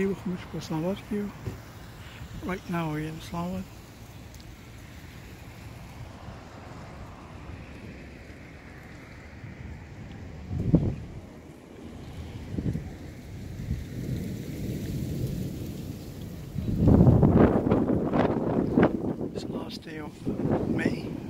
nieuwe gemoed voor Islamabad here. Right now we're in Islamabad. It's the last day of May